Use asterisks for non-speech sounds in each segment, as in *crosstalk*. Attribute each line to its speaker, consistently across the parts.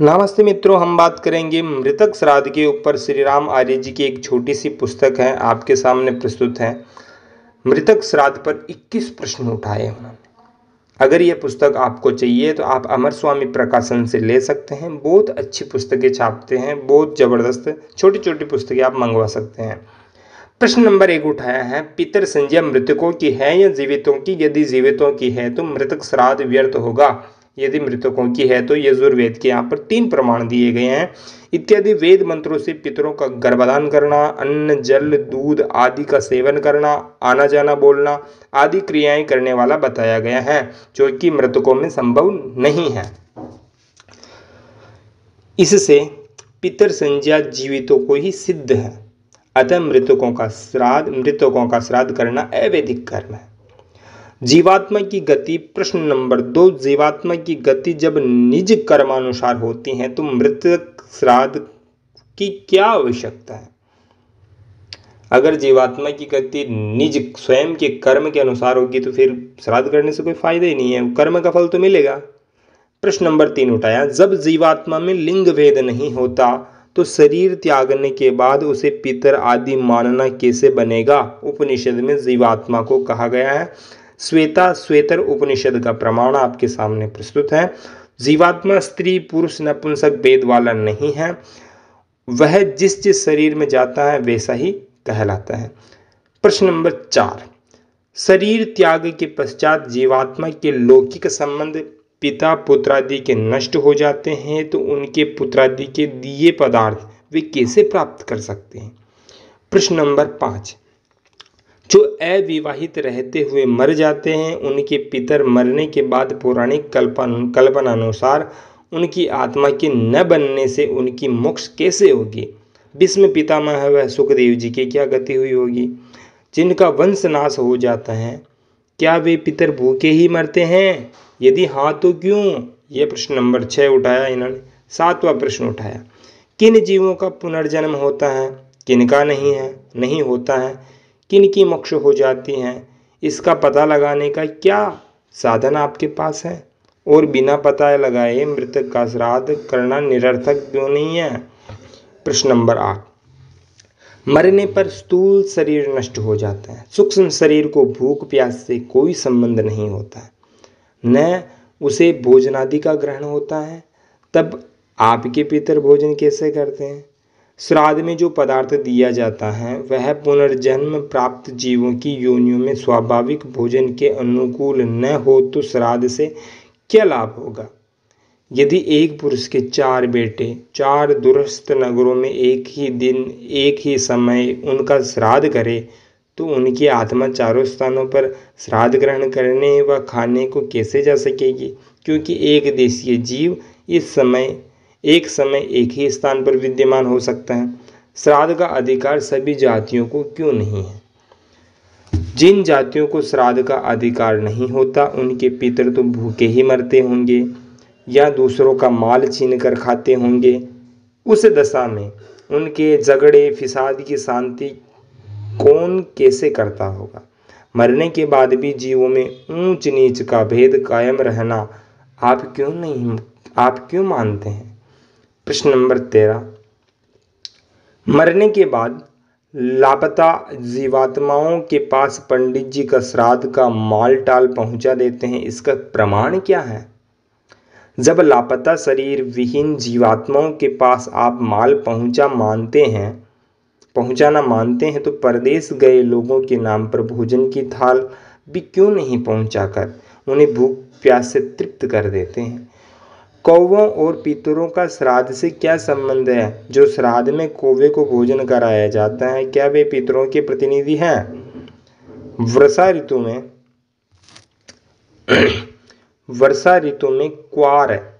Speaker 1: नमस्ते मित्रों, हम बात करेंगे मृतक श्राद्ध के ऊपर। श्री राम आर्य जी की एक छोटी सी पुस्तक है, आपके सामने प्रस्तुत है। मृतक श्राद्ध पर 21 प्रश्न उठाए उन्होंने। अगर ये पुस्तक आपको चाहिए तो आप अमर स्वामी प्रकाशन से ले सकते हैं। बहुत अच्छी पुस्तकें छापते हैं, बहुत ज़बरदस्त छोटी छोटी पुस्तकें आप मंगवा सकते हैं। प्रश्न नंबर एक उठाया है, पितर संज्ञा मृतकों की है या जीवितों की? यदि जीवितों की है तो मृतक श्राद्ध व्यर्थ होगा। यदि मृतकों की है तो यजुर्वेद के यहाँ पर तीन प्रमाण दिए गए हैं। इत्यादि वेद मंत्रों से पितरों का गर्भदान करना, अन्न, जल, दूध आदि का सेवन करना आना जाना बोलना आदि क्रियाएँ करने वाला बताया गया है, जो कि मृतकों में संभव नहीं है। इससे पितर संज्ञा जीवितों को ही सिद्ध है। अतः मृतकों का श्राद्ध, मृतकों का श्राद्ध करना अवैधिक कर्म है। जीवात्मा की गति, प्रश्न नंबर दो, जीवात्मा की गति जब निज कर्मानुसार होती है तो मृतक श्राद्ध की क्या आवश्यकता है? अगर जीवात्मा की गति निज स्वयं के कर्म के अनुसार होगी तो फिर श्राद्ध करने से कोई फ़ायदा ही नहीं है। कर्म का फल तो मिलेगा। प्रश्न नंबर तीन उठाया, जब जीवात्मा में लिंग भेद नहीं होता तो शरीर त्यागने के बाद उसे पितर आदि मानना कैसे बनेगा? उपनिषद में जीवात्मा को कहा गया है श्वेता श्वेतर उपनिषद का प्रमाण आपके सामने प्रस्तुत है। जीवात्मा, स्त्री, पुरुष, नपुंसक भेद वाला नहीं है। वह जिस जिस शरीर में जाता है, वैसा ही कहलाता है। प्रश्न नंबर चार। शरीर त्याग के पश्चात जीवात्मा के लौकिक संबंध पिता, पुत्रादि के नष्ट हो जाते हैं तो उनके पुत्रादि के दिए पदार्थ वे कैसे प्राप्त कर सकते हैं? प्रश्न नंबर पाँच। जो अविवाहित रहते हुए मर जाते हैं, उनके पितर मरने के बाद पौराणिक कल्पन कल्पना अनुसार उनकी आत्मा के न बनने से उनकी मोक्ष कैसे होगी? भीष्म पितामह व सुखदेव जी की क्या गति हुई होगी? जिनका वंश नाश हो जाता है, क्या वे पितर भूखे ही मरते हैं? यदि हाँ तो क्यों? ये प्रश्न नंबर छः उठाया इन्होंने, सातवां प्रश्न उठाया। किन जीवों का पुनर्जन्म होता है? किन का नहीं है? नहीं होता है। किन की मोक्ष हो जाती हैं, इसका पता लगाने का क्या साधन आपके पास है? और बिना पता लगाए मृतक का श्राद्ध करना निरर्थक क्यों नहीं है? प्रश्न नंबर आठ। मरने पर स्थूल शरीर नष्ट हो जाता है। सूक्ष्म शरीर को भूख प्यास से कोई संबंध नहीं होता है। न उसे भोजनादि का ग्रहण होता है। तब आपके पितर भोजन कैसे करते हैं? श्राद्ध में जो पदार्थ दिया जाता है, वह पुनर्जन्म प्राप्त जीवों की योनियों में स्वाभाविक भोजन के अनुकूल न हो तो श्राद्ध से क्या लाभ होगा? यदि एक पुरुष के चार बेटे, चार दुरस्त नगरों में एक ही दिन, एक ही समय उनका श्राद्ध करे तो उनकी आत्मा चारों स्थानों पर श्राद्ध ग्रहण करने व खाने को कैसे जा सकेगी? क्योंकि एक देशीय जीव इस समय एक समय एक ही स्थान पर विद्यमान हो सकता है। श्राद्ध का अधिकार सभी जातियों को क्यों नहीं है? जिन जातियों को श्राद्ध का अधिकार नहीं होता, उनके पितर तो भूखे ही मरते होंगे, या दूसरों का माल छीन कर खाते होंगे। उस दशा में उनके झगड़े, फिसाद की शांति कौन कैसे करता होगा? मरने के बाद भी जीवों में ऊंच नीच का भेद कायम रहना आप क्यों नहीं, आप क्यों मानते हैं? प्रश्न नंबर तेरह। मरने के बाद लापता जीवात्माओं के पास पंडित जी का श्राद्ध का माल टाल पहुँचा देते हैं, इसका प्रमाण क्या है? जब लापता शरीर विहीन जीवात्माओं के पास आप माल पहुँचा मानते हैं पहुंचाना मानते हैं तो परदेश गए लोगों के नाम पर भोजन की थाल भी क्यों नहीं पहुंचाकर? उन्हें भूख प्यास से तृप्त कर देते हैं। कौवों और पितरों का श्राद्ध से क्या संबंध है? जो श्राद्ध में कौवे को भोजन कराया जाता है, क्या वे पितरों के प्रतिनिधि हैं? वर्षा ऋतु में, *clears throat* वर्षा ऋतु में क्वार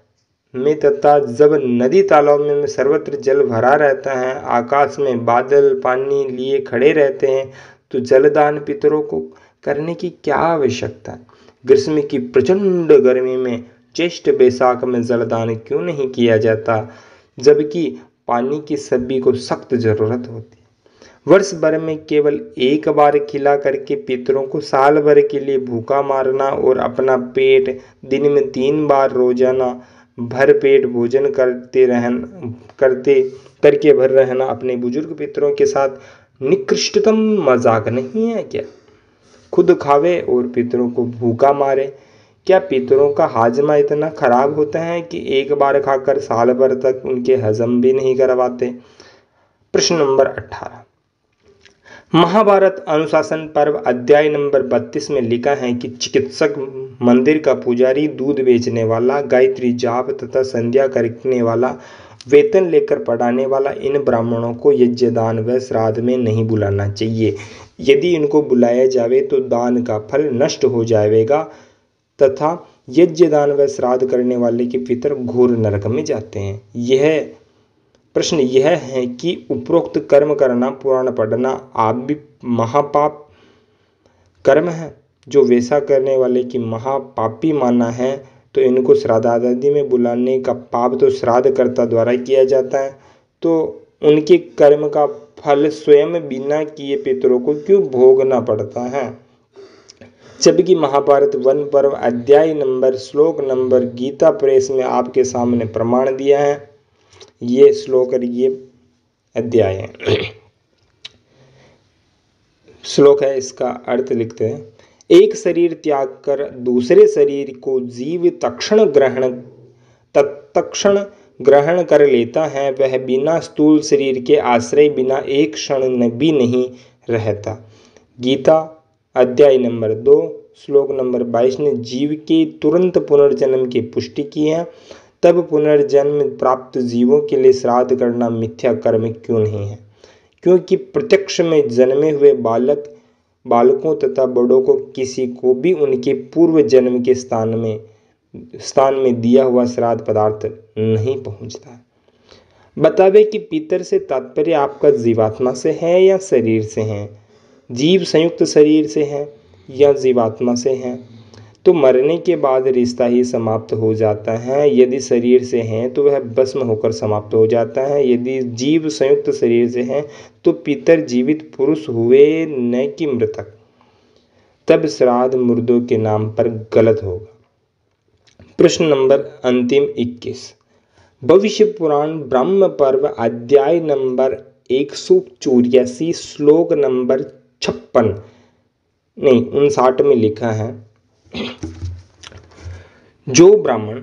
Speaker 1: में तथा जब नदी तालाब में सर्वत्र जल भरा रहता है, आकाश में बादल, पानी लिए खड़े रहते हैं तो जलदान पितरों को करने की क्या आवश्यकता? है ग्रीष्म की प्रचंड गर्मी में ज्येष्ठ बैसाख में जलदान क्यों नहीं किया जाता? जबकि पानी की सभी को सख्त ज़रूरत होती वर्ष भर में केवल एक बार खिला करके पितरों को साल भर के लिए भूखा मारना और अपना पेट दिन में तीन बार रोज़ाना भर पेट भोजन करते रहन, करते, करके भर रहना अपने बुज़ुर्ग पितरों के साथ निकृष्टतम मज़ाक नहीं है क्या? खुद खावे और पितरों को भूखा मारे क्या पितरों का हाजमा इतना खराब होता है कि एक बार खाकर साल भर तक उनके हजम भी नहीं करवाते? प्रश्न नंबर अठारह। महाभारत अनुशासन पर्व अध्याय नंबर बत्तीस में लिखा है कि चिकित्सक मंदिर का पुजारी दूध बेचने वाला, गायत्री जाप तथा संध्या करने वाला, वेतन लेकर पढ़ाने वाला इन ब्राह्मणों को यज्ञ दान व श्राद्ध में नहीं बुलाना चाहिए। यदि इनको बुलाया जावे तो दान का फल नष्ट हो जाएगा। तथा यज्ञदान व श्राद्ध करने वाले के पितर घोर नरक में जाते हैं। यह प्रश्न यह है कि उपरोक्त कर्म करना, पुराण पढ़ना, आप भी महापाप कर्म है? जो वैसा करने वाले की महापापी माना है तो इनको श्राद्धादि में बुलाने का पाप तो श्राद्धकर्ता द्वारा किया जाता है। तो उनके कर्म का फल स्वयं बिना किए पितरों को क्यों भोगना पड़ता है? जबकि महाभारत वन पर्व अध्याय नंबर, श्लोक नंबर, गीता प्रेस में आपके सामने प्रमाण दिया है। ये श्लोक और ये अध्याय है। श्लोक है, इसका अर्थ लिखते हैं। एक शरीर त्याग कर दूसरे शरीर को जीव तक्षण ग्रहण तत्क्षण ग्रहण कर लेता है। वह बिना स्थूल शरीर के आश्रय, बिना एक क्षण भी नहीं रहता। गीता अध्याय नंबर दो, श्लोक नंबर बाईस ने जीव के तुरंत पुनर्जन्म की पुष्टि की है। तब पुनर्जन्म प्राप्त जीवों के लिए श्राद्ध करना मिथ्या कर्म क्यों नहीं है? क्योंकि प्रत्यक्ष में जन्मे हुए बालक, बालकों तथा बड़ों को किसी को भी उनके पूर्व जन्म के स्थान में स्थान में दिया हुआ श्राद्ध पदार्थ नहीं पहुँचता। बतावे कि पितर से तात्पर्य आपका जीवात्मा से है या शरीर से है? जीव संयुक्त शरीर से है या जीवात्मा से है तो मरने के बाद रिश्ता ही समाप्त हो जाता है। यदि शरीर से हैं तो वह भस्म होकर समाप्त हो जाता है। यदि जीव संयुक्त शरीर से हैं तो पितर जीवित पुरुष हुए न कि मृतक। तब श्राद्ध मुर्दों के नाम पर गलत होगा। प्रश्न नंबर अंतिम 21 भविष्य पुराण ब्रह्म पर्व अध्याय नंबर एक श्लोक नंबर छप्पन। नहीं, उनसाठ में लिखा है। जो ब्राह्मण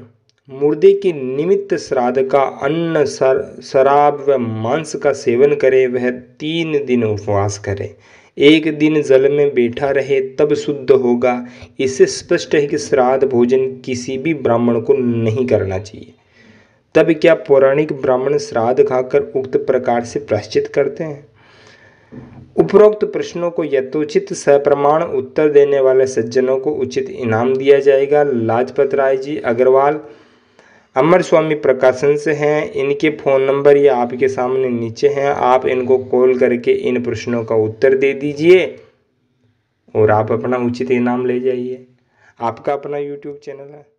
Speaker 1: मुर्दे के निमित्त श्राद्ध का अन्न, सर, शराब व मांस का सेवन करे, वह तीन दिन उपवास करे। एक दिन जल में बैठा रहे, तब शुद्ध होगा। इससे स्पष्ट है कि श्राद्ध भोजन किसी भी ब्राह्मण को नहीं करना चाहिए। तब क्या पौराणिक ब्राह्मण श्राद्ध खाकर उक्त प्रकार से प्राश्चित करते हैं? उपरोक्त प्रश्नों को यथोचित सप्रमाण उत्तर देने वाले सज्जनों को उचित इनाम दिया जाएगा। लाजपत राय जी अग्रवाल, अमर स्वामी प्रकाशन से हैं। इनके फ़ोन नंबर ये आपके सामने नीचे हैं। आप इनको कॉल करके इन प्रश्नों का उत्तर दे दीजिए और आप अपना उचित इनाम ले जाइए। आपका अपना यूट्यूब चैनल है।